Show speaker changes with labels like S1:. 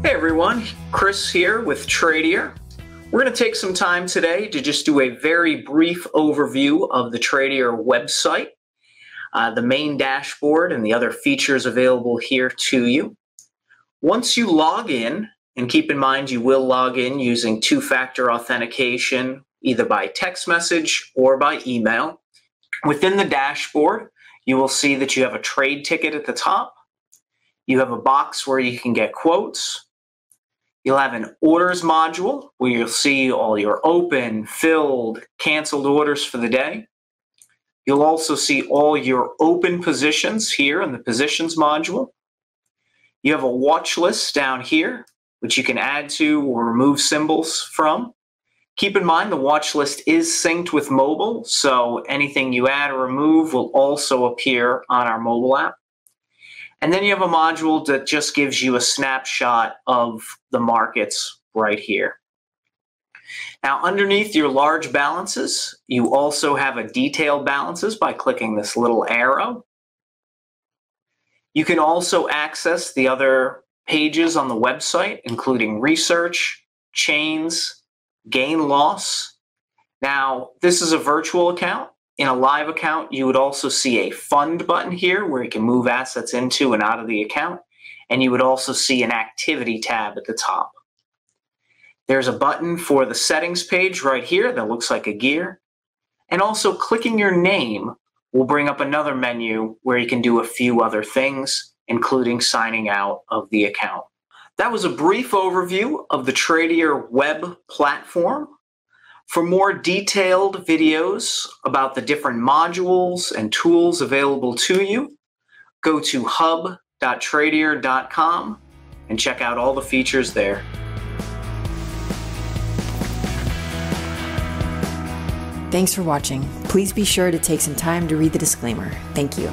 S1: Hey everyone, Chris here with Tradier. We're going to take some time today to just do a very brief overview of the Tradier website, uh, the main dashboard, and the other features available here to you. Once you log in, and keep in mind you will log in using two-factor authentication either by text message or by email. Within the dashboard, you will see that you have a trade ticket at the top. You have a box where you can get quotes. You'll have an orders module where you'll see all your open, filled, canceled orders for the day. You'll also see all your open positions here in the positions module. You have a watch list down here, which you can add to or remove symbols from. Keep in mind the watch list is synced with mobile, so anything you add or remove will also appear on our mobile app. And then you have a module that just gives you a snapshot of the markets right here. Now, underneath your large balances, you also have a detailed balances by clicking this little arrow. You can also access the other pages on the website, including research, chains, gain loss. Now, this is a virtual account. In a live account, you would also see a fund button here where you can move assets into and out of the account. And you would also see an activity tab at the top. There's a button for the settings page right here that looks like a gear. And also clicking your name will bring up another menu where you can do a few other things, including signing out of the account. That was a brief overview of the Tradier web platform. For more detailed videos about the different modules and tools available to you, go to hub.tradier.com and check out all the features there.
S2: Thanks for watching. Please be sure to take some time to read the disclaimer. Thank you.